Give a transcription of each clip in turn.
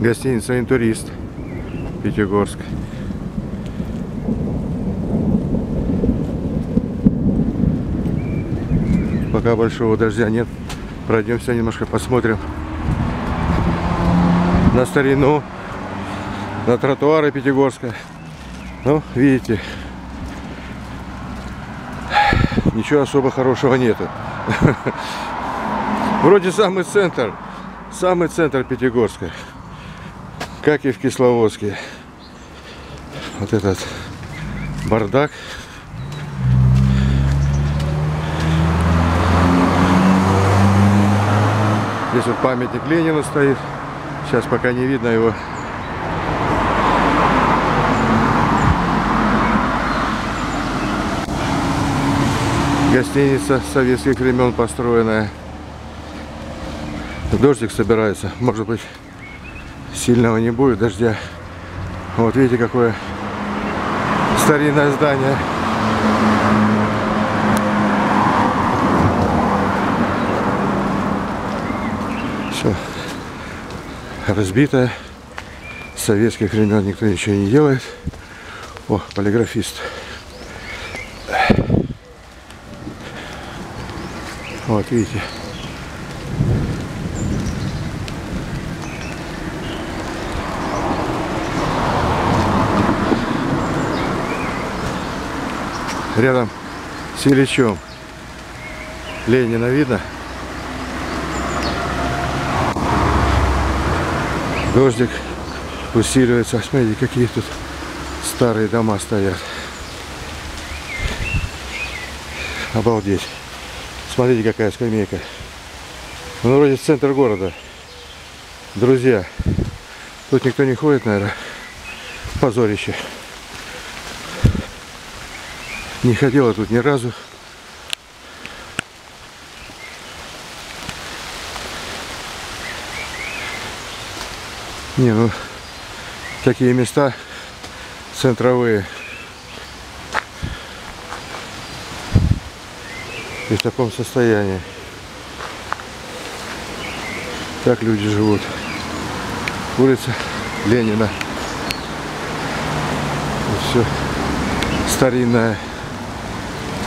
Гостиница «Интурист», Пятигорск. Пока большого дождя нет. Пройдемся немножко, посмотрим на старину, на тротуары Пятигорска. Ну, видите, ничего особо хорошего нету. Вроде самый центр, самый центр Пятигорска, как и в Кисловодске. Вот этот бардак. Здесь вот памятник Ленину стоит. Сейчас пока не видно его. Гостиница советских времен построенная. Дождик собирается. Может быть, сильного не будет дождя. Вот видите, какое старинное здание. Все разбитое. С советских времен никто ничего не делает. О, полиграфист. Вот, видите. Рядом с Ильичом. Ленина видно? Дождик усиливается. Смотрите, какие тут старые дома стоят. Обалдеть. Смотрите, какая скамейка. Ну, вроде центр города. Друзья, тут никто не ходит, наверное. Позорище. Не ходила тут ни разу. Не, ну, такие места центровые. И в таком состоянии. Так люди живут. Улица Ленина. Все старинное.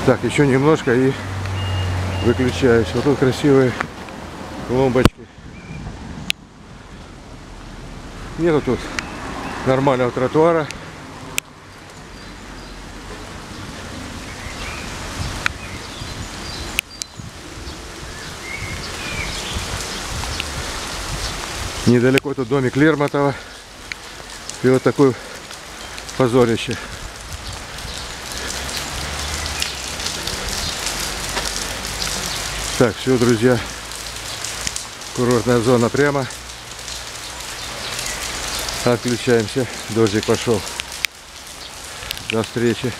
Так, еще немножко и выключаюсь. Вот тут красивые клумбочки. Нету тут нормального тротуара. Недалеко тут домик Лермонтова. И вот такое позорище. Так, все, друзья. Курортная зона прямо. Отключаемся. Дождик пошел. До встречи.